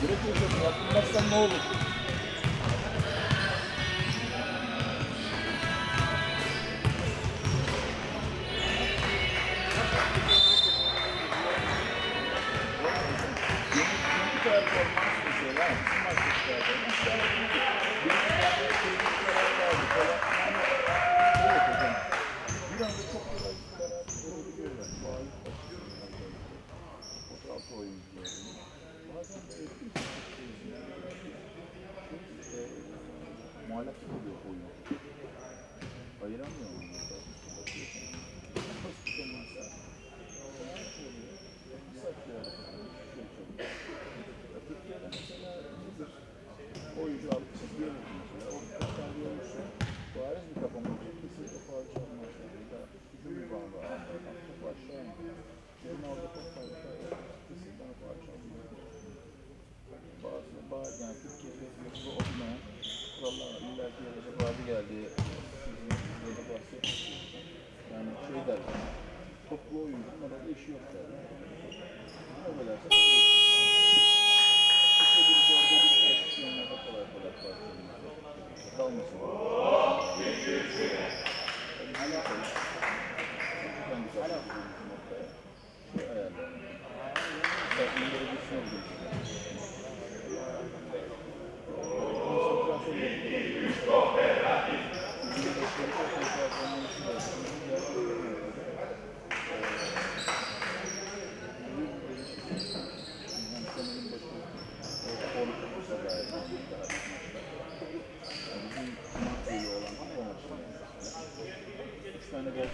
ブレッドショットは小松さんの Ben güzel bir noktaya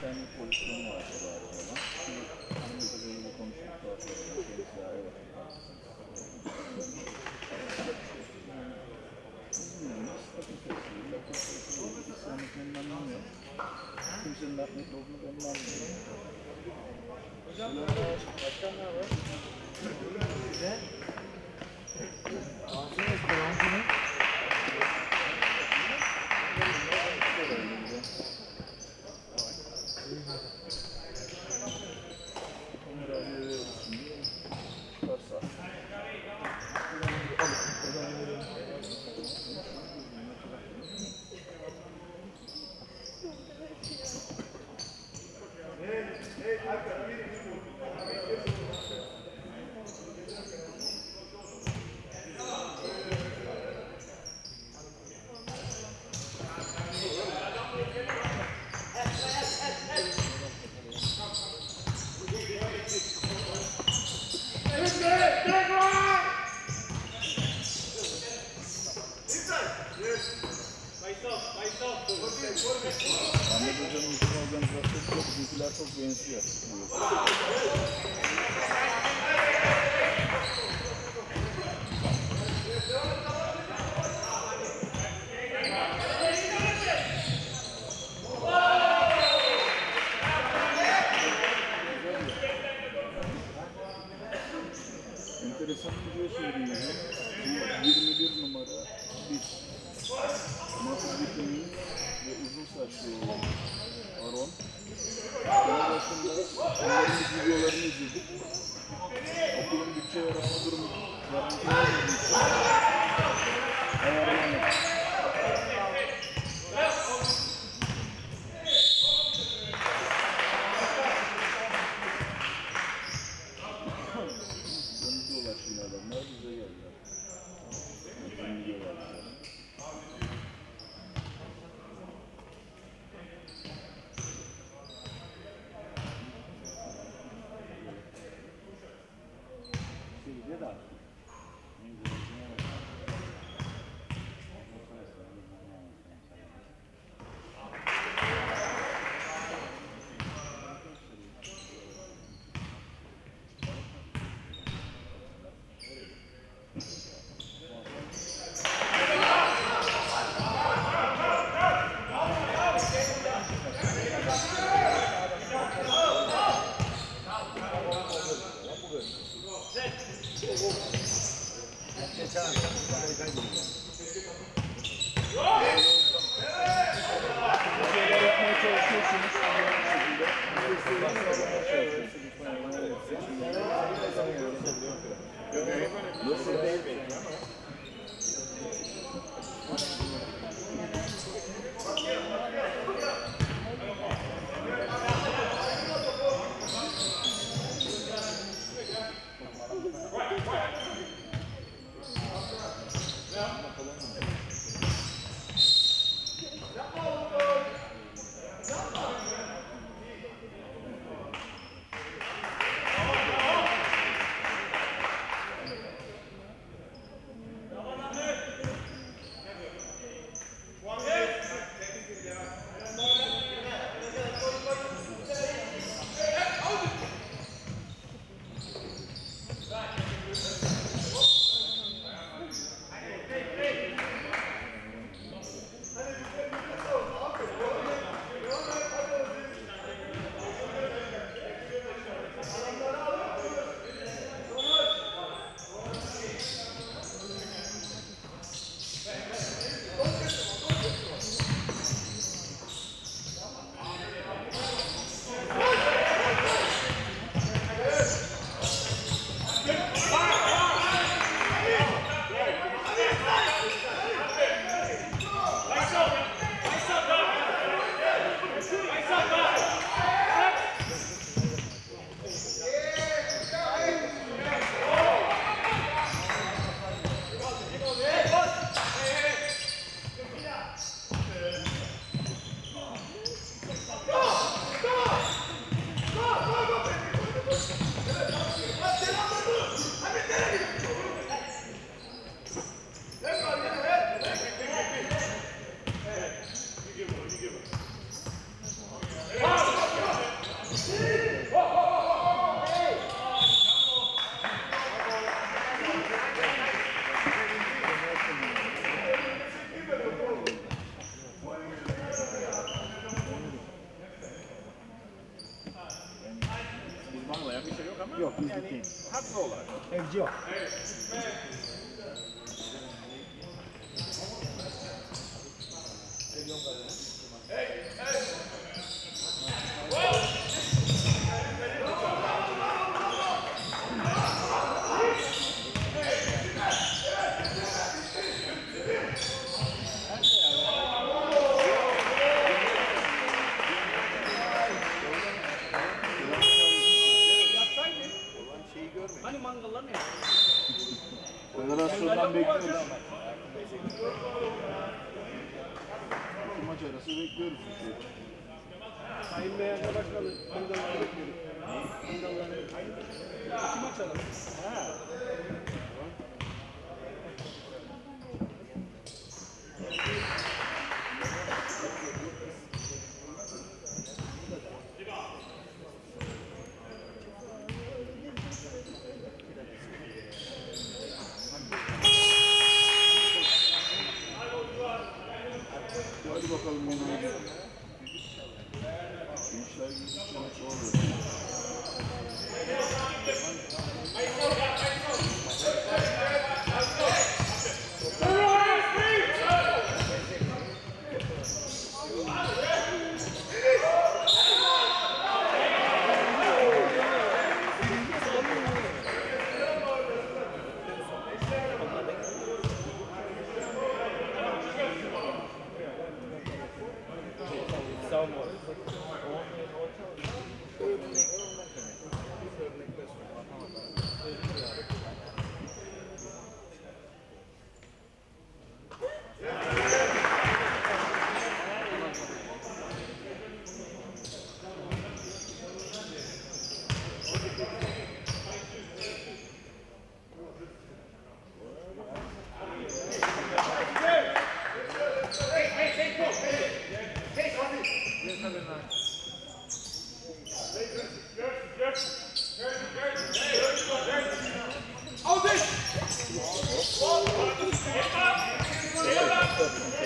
şey ayarlarım. Mesela indirip gitsin oldu Üç tane Galatasaray pozisyonu var bari falan. Şimdi hanımefendi böyle konuştuk da şey mesela evet. Kimsenin rahmetli olduğunu ben anlamıyorum. Hocam başkan ne var? Güzel. Ağzını ısmarlamışsın. Ahmet Nasıl bitimimiz ve uzun saçlı olan Aron. Sene başında onların videolarını izledik. Okulun bütçe yaratma durumu yardımcı olmadığı için ayarlamadık. Baby. Uzmanlayan bir şey yok ama Yok, yani haklı olarak. Evci yok. Olan Arası bekliyoruz. Sayın Bey arkadaşlar mangalları bekliyoruz. Mangalları. İki maç alalım. Hold it! Hold it!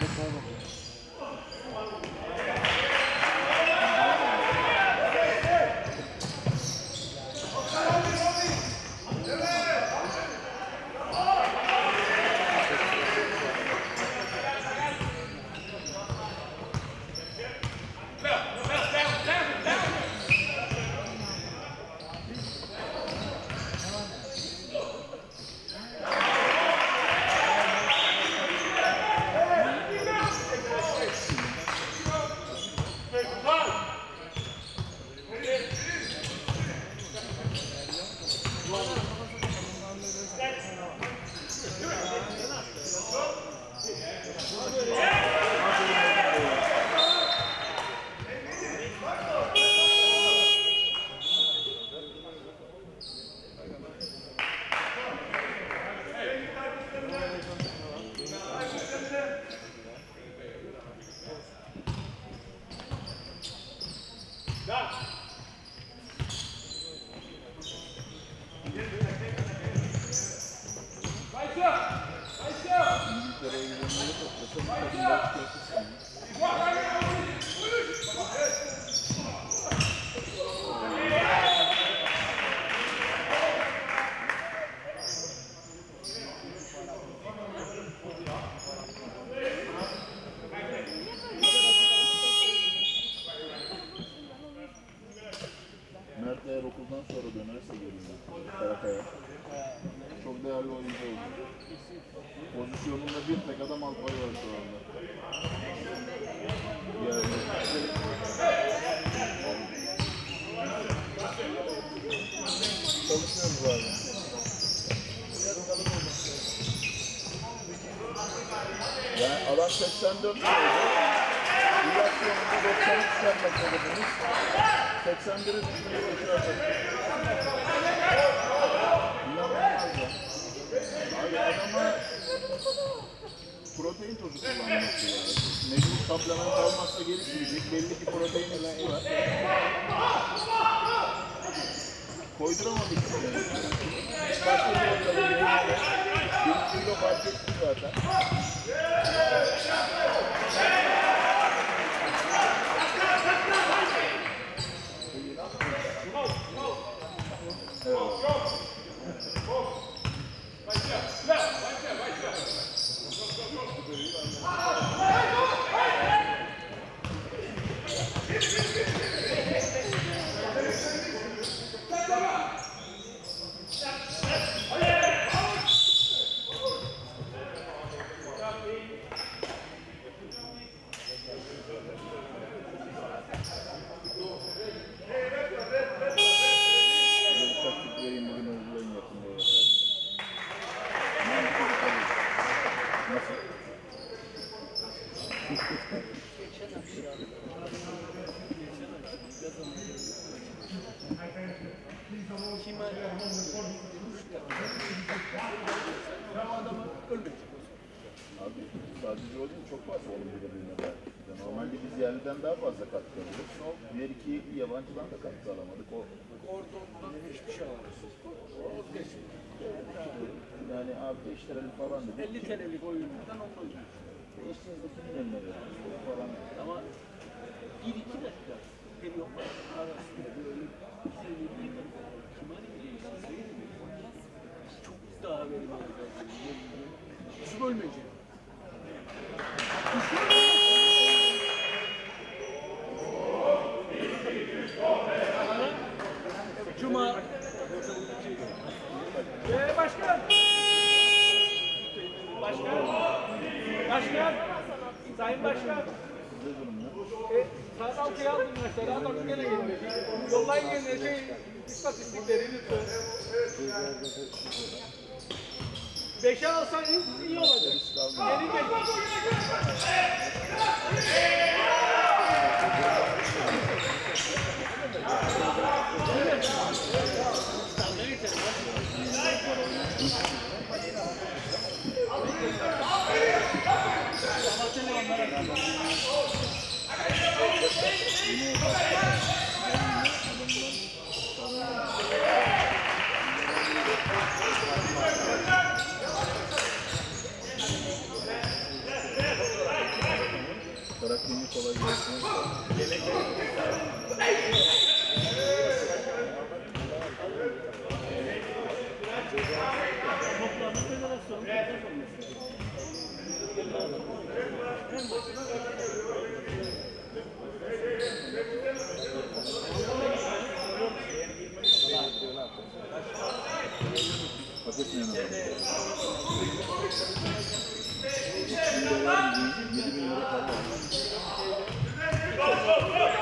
Var. Orada Pozisyonunda bir tek adam Alpay var şu anda. Yani... Çalışıyoruz abi. Yani adam 84 oldu. Reaksiyonunda 93 yapmak zorundayız. 81'e düşmeyi Mecbur supplement almazsa gelişmeyecek. Belli ki protein eksiği var. Koyduramadık. Başka bir bakalım. Bir kilo fark etti zaten. Yabancıdan da katkı alamadık. O Kordondan hiçbir şey alamıyorsunuz. yani abi 5 liralık falan dedik. 50 TL'lik oyundan ondan. Değiştiğinizde kimin eline veriyorsunuz falan. Ama 1-2 dakika periyotlar arasında böyle çok daha verimli olacaktı. Şu bölmece. şey aldım mesela. Adam gene geliyor. Yollayın yerine şey istatistikleri lütfen. Beşe alsan iyi, iyi olacak. Yeni geç. Thank you. Karakterini kolay gelsin. Toplamda federasyon. En başına kadar Go, go, go!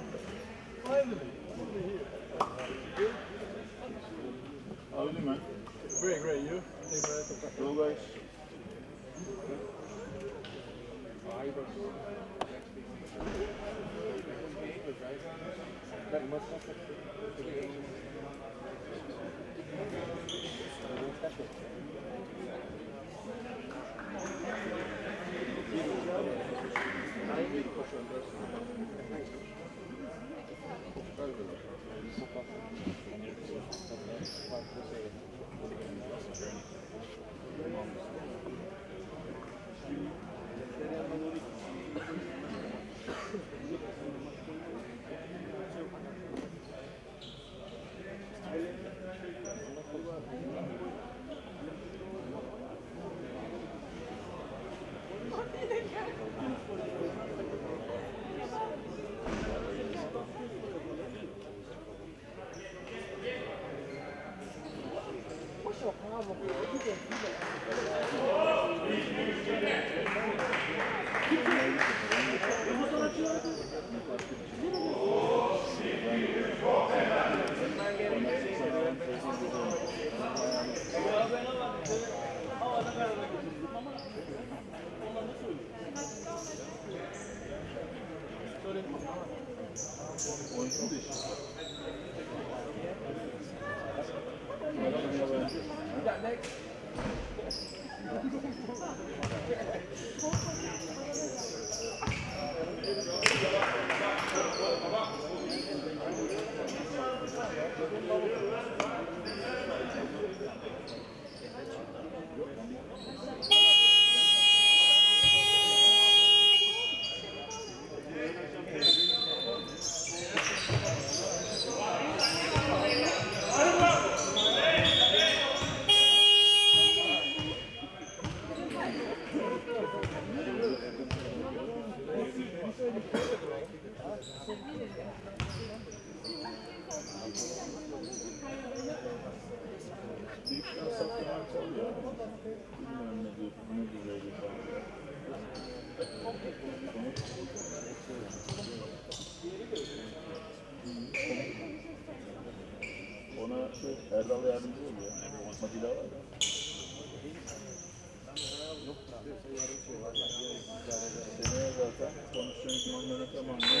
Come on.